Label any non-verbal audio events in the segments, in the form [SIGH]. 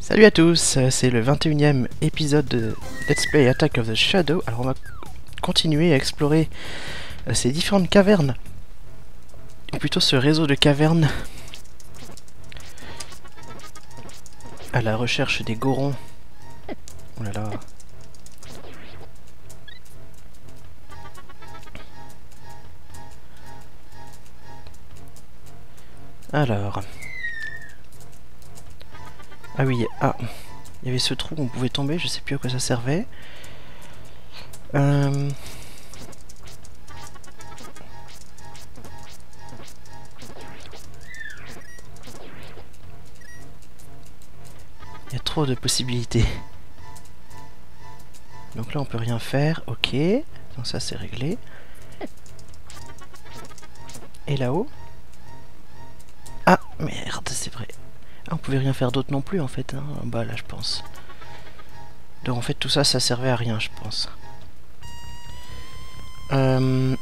Salut à tous, c'est le 21e épisode de Let's Play Attack of the Shadow. Alors on va continuer à explorer euh, ces différentes cavernes, ou plutôt ce réseau de cavernes, à la recherche des gorons. Oh là. Alors... Ah oui, ah, il y avait ce trou où on pouvait tomber, je sais plus à quoi ça servait. Euh... Il y a trop de possibilités. Donc là on peut rien faire, ok. Donc ça c'est réglé. Et là-haut Ah merde, c'est vrai. Ah, on pouvait rien faire d'autre non plus en fait, hein, bas là je pense. Donc en fait tout ça, ça servait à rien je pense. Euh,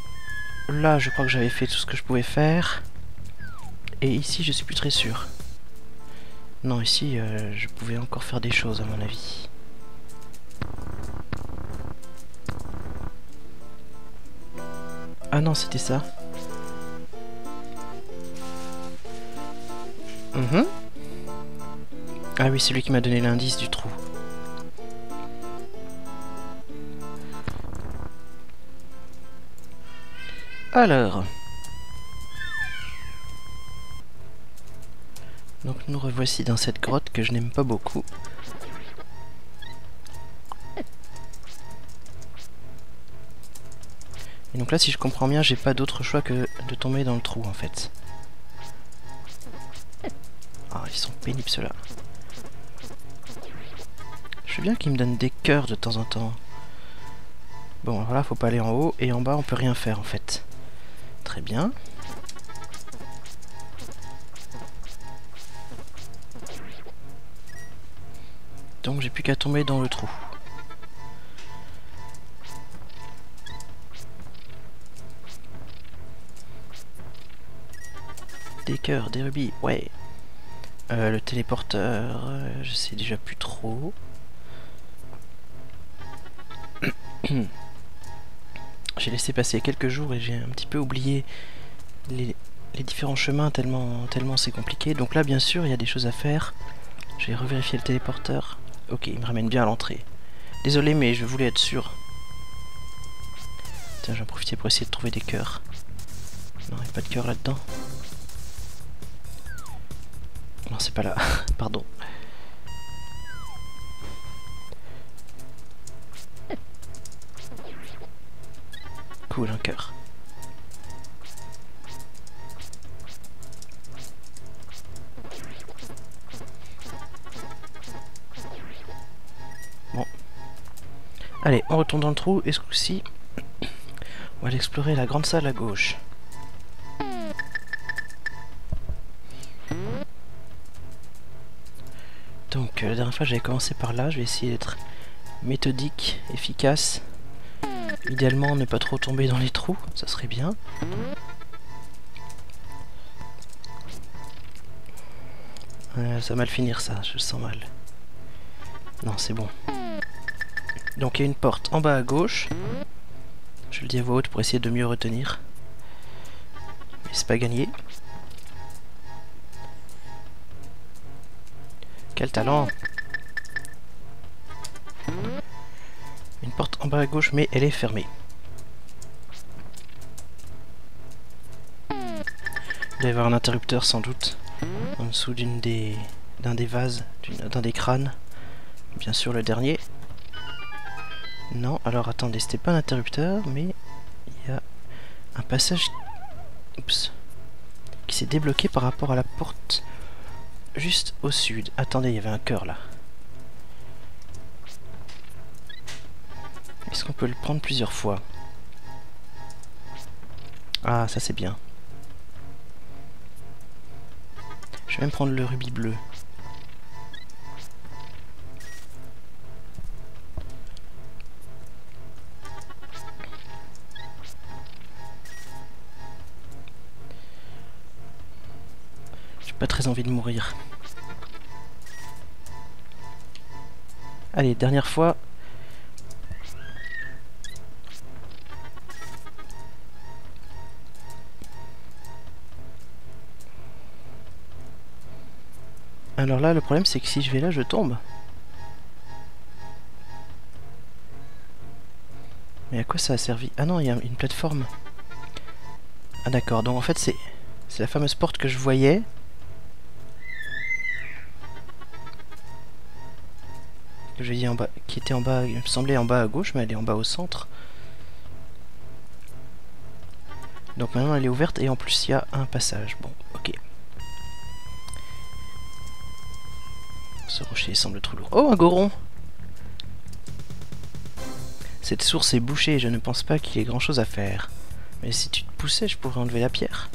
là je crois que j'avais fait tout ce que je pouvais faire. Et ici je suis plus très sûr. Non ici euh, je pouvais encore faire des choses à mon avis. Ah non c'était ça. Mhm. Ah oui, c'est lui qui m'a donné l'indice du trou. Alors. Donc nous revoici dans cette grotte que je n'aime pas beaucoup. Et donc là, si je comprends bien, j'ai pas d'autre choix que de tomber dans le trou en fait. Ah, ils sont pénibles ceux-là. Je bien qu'il me donne des cœurs de temps en temps. Bon, voilà, faut pas aller en haut. Et en bas, on peut rien faire, en fait. Très bien. Donc, j'ai plus qu'à tomber dans le trou. Des cœurs, des rubis, ouais. Euh, le téléporteur, euh, je sais déjà plus trop. [CLEARS THROAT] j'ai laissé passer quelques jours et j'ai un petit peu oublié les, différents chemins tellement, tellement c'est compliqué. Donc là, bien sûr, il y a des choses à faire. Je vais revérifier le téléporteur. Ok, il me ramène bien à l'entrée. Désolé, mais je voulais être sûr. Tiens, j'en profiter pour essayer de trouver des cœurs. Non, il n'y a pas de cœur là-dedans. Non, c'est pas là. [LAUGHS] Pardon. Cool, un cœur. Bon. Allez, on retourne dans le trou, et ce coup-ci, on va aller explorer la grande salle à gauche. Donc, euh, la dernière fois, j'avais commencé par là, je vais essayer d'être méthodique, efficace. Idéalement, ne pas trop tomber dans les trous, ça serait bien. ça va mal finir ça, je le sens mal. Non, c'est bon. Donc il y a une porte en bas à gauche. Je le dis à voix haute pour essayer de mieux retenir. Mais c'est pas gagné. Quel talent porte en bas à gauche, mais elle est fermée. Il doit y avoir un interrupteur sans doute en dessous d'une des d'un des vases, d'un des crânes. Bien sûr le dernier. Non, alors attendez, c'était pas un interrupteur, mais il y a un passage qui s'est débloqué par rapport à la porte juste au sud. Attendez, il y avait un cœur là. Est-ce qu'on peut le prendre plusieurs fois Ah, ça c'est bien. Je vais même prendre le rubis bleu. J'ai pas très envie de mourir. Allez, dernière fois. Alors là, le problème, c'est que si je vais là, je tombe. Mais à quoi ça a servi? Ah non, il y a une plateforme. Ah d'accord, donc en fait, c'est la fameuse porte que je voyais. Que j'ai dit en bas, qui était en bas, il me semblait en bas à gauche, mais elle est en bas au centre. Donc maintenant elle est ouverte et en plus il y a un passage. Bon, ok. Ce rocher semble trop lourd. Oh, un goron Cette source est bouchée et je ne pense pas qu'il y ait grand chose à faire. Mais si tu te poussais, je pourrais enlever la pierre.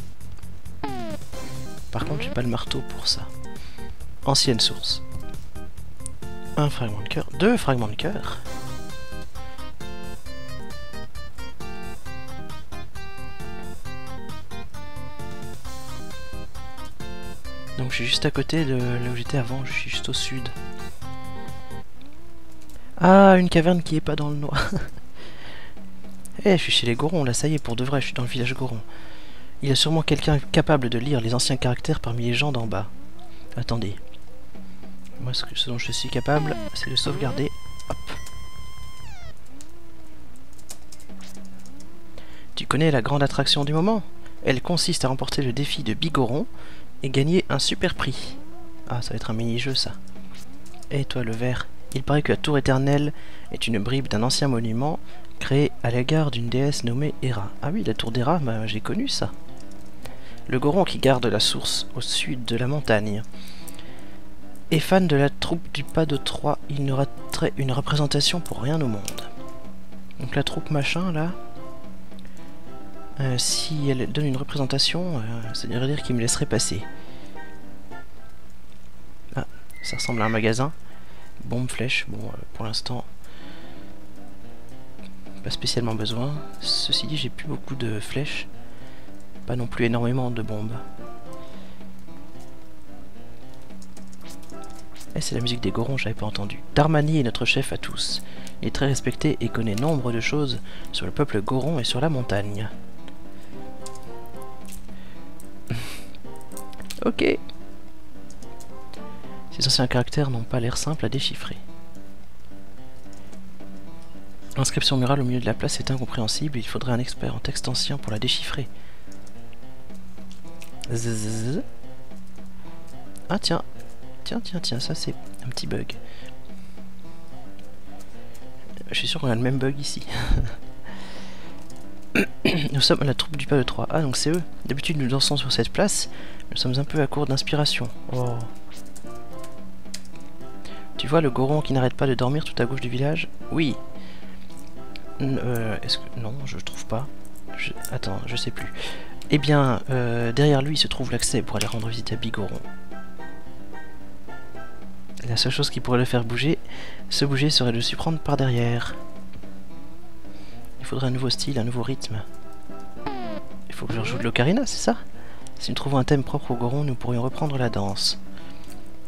Par contre, j'ai pas le marteau pour ça. Ancienne source. Un fragment de cœur. Deux fragments de cœur. Donc je suis juste à côté de là où j'étais avant, je suis juste au sud. Ah, une caverne qui est pas dans le noir. [LAUGHS] Eh, je suis chez les Gorons, là ça y est, pour de vrai, je suis dans le village Goron. Il y a sûrement quelqu'un capable de lire les anciens caractères parmi les gens d'en bas. Attendez. Moi, ce, ce dont je suis capable, c'est de sauvegarder. Hop. Tu connais la grande attraction du moment? Elle consiste à remporter le défi de Bigoron et gagner un super prix. Ah, ça va être un mini-jeu, ça. Et toi, le vert Il paraît que la tour éternelle est une bribe d'un ancien monument créé à l'égard d'une déesse nommée Hera. Ah oui, la tour d'Hera, bah, j'ai connu ça. Le Goron qui garde la source au sud de la montagne est fan de la troupe du pas de Troie. Il ne raterait une représentation pour rien au monde. Donc la troupe machin, là, euh, si elle donne une représentation, euh, ça veut dire qu'il me laisserait passer. Ah, ça ressemble à un magasin. Bombe flèche, bon, euh, pour l'instant, pas spécialement besoin. Ceci dit, j'ai plus beaucoup de flèches. Pas non plus énormément de bombes. Eh, c'est la musique des Gorons, j'avais pas entendu. Darmani est notre chef à tous. Il est très respecté et connaît nombre de choses sur le peuple Goron et sur la montagne. Ok. Ces anciens caractères n'ont pas l'air simples à déchiffrer. L'inscription murale au milieu de la place est incompréhensible, il faudrait un expert en texte ancien pour la déchiffrer. Ah tiens, tiens, tiens, tiens, ça c'est un petit bug. Je suis sûr qu'on a le même bug ici. [LAUGHS] nous sommes à la troupe du pas de 3. Ah donc c'est eux. D'habitude nous dansons sur cette place, nous sommes un peu à court d'inspiration. Oh. Tu vois le goron qui n'arrête pas de dormir tout à gauche du village? Oui, euh, est-ce que... Non, je trouve pas. Attends, je sais plus. Eh bien, euh, derrière lui se trouve l'accès pour aller rendre visite à Bigoron. La seule chose qui pourrait le faire bouger, se bouger serait de s'y prendre par derrière. Il faudrait un nouveau style, un nouveau rythme. Faut que je rejoue de l'ocarina, c'est ça? Si nous trouvons un thème propre au Goron, nous pourrions reprendre la danse.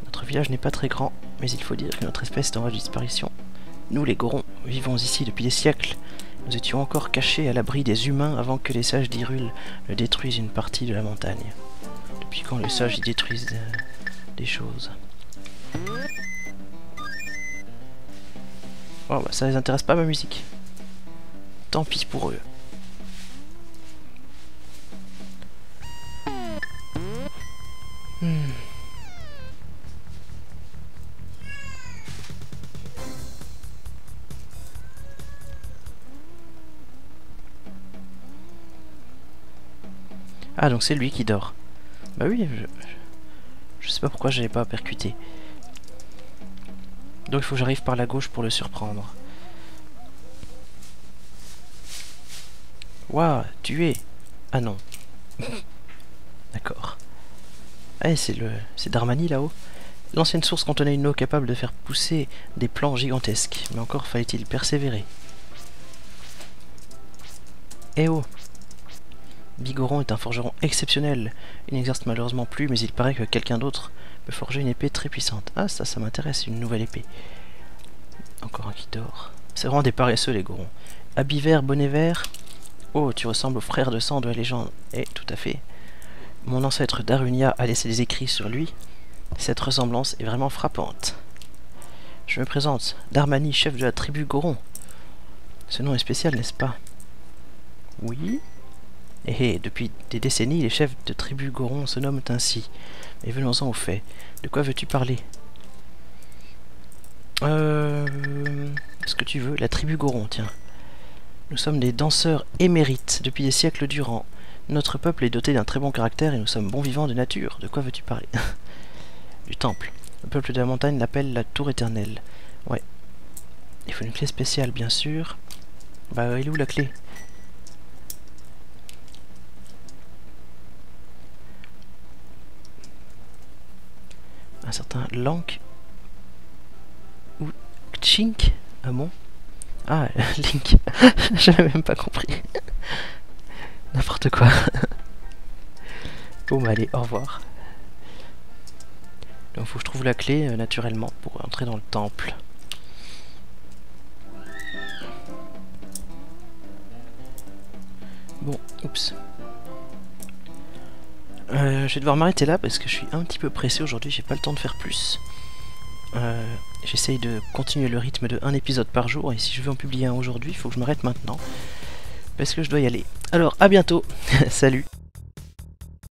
Notre village n'est pas très grand, mais il faut dire que notre espèce est en voie de disparition. Nous, les Gorons, vivons ici depuis des siècles. Nous étions encore cachés à l'abri des humains avant que les sages d'Irul ne détruisent une partie de la montagne. Depuis quand les sages y détruisent euh, des choses? Oh bah ça les intéresse pas ma musique. Tant pis pour eux. Hmm. Ah, donc c'est lui qui dort. Bah oui, je, je sais pas pourquoi j'avais pas percuté. Donc il faut que j'arrive par la gauche pour le surprendre. Waouh, tu es... Ah non. [LAUGHS] D'accord. Ah, c'est le... C'est Darmani là-haut. L'ancienne source contenait une eau capable de faire pousser des plants gigantesques. Mais encore fallait-il persévérer. Eh oh Bigoron est un forgeron exceptionnel. Il n'exerce malheureusement plus, mais il paraît que quelqu'un d'autre peut forger une épée très puissante. Ah, ça, ça m'intéresse, une nouvelle épée. encore un qui dort. C'est vraiment des paresseux les gorons. Habit vert, bonnet vert. Oh, tu ressembles au frère de sang de la légende. Eh, tout à fait. Mon ancêtre Darunia a laissé des écrits sur lui. Cette ressemblance est vraiment frappante. Je me présente, Darmani, chef de la tribu Goron. Ce nom est spécial, n'est-ce pas? Oui Eh eh, depuis des décennies, les chefs de tribu Goron se nomment ainsi. Mais venons-en au fait. De quoi veux-tu parler? Euh... Ce que tu veux, la tribu Goron, tiens. Nous sommes des danseurs émérites depuis des siècles durant. Notre peuple est doté d'un très bon caractère et nous sommes bons vivants de nature. De quoi veux-tu parler [LAUGHS] Du temple. Le peuple de la montagne l'appelle la tour éternelle. Ouais. Il faut une clé spéciale, bien sûr. Bah, il est où la clé? Un certain Lank ou Chink Ah bon [LAUGHS] Ah, Link. [LAUGHS] J'avais même pas compris. N'importe quoi. bon, bah allez, au revoir. Donc faut que je trouve la clé euh, naturellement pour entrer dans le temple. Bon, oups. Euh, je vais devoir m'arrêter là parce que je suis un petit peu pressé aujourd'hui, j'ai pas le temps de faire plus. Euh, J'essaye de continuer le rythme de un épisode par jour et si je veux en publier un aujourd'hui, il faut que je m'arrête maintenant parce que je dois y aller. Alors à bientôt, [LAUGHS] salut